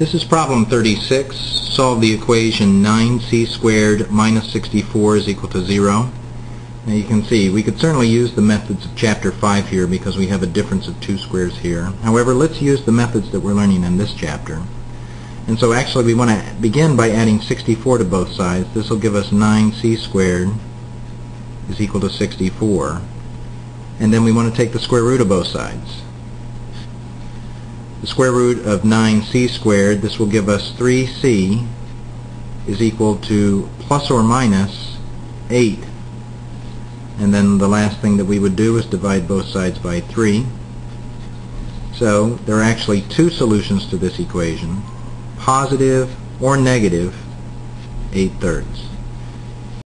This is problem 36. Solve the equation 9c squared minus 64 is equal to 0. Now you can see we could certainly use the methods of chapter 5 here because we have a difference of two squares here. However, let's use the methods that we're learning in this chapter. And so actually we want to begin by adding 64 to both sides. This will give us 9c squared is equal to 64. And then we want to take the square root of both sides the square root of 9c squared, this will give us 3c is equal to plus or minus 8. And then the last thing that we would do is divide both sides by 3. So there are actually two solutions to this equation, positive or negative 8 thirds.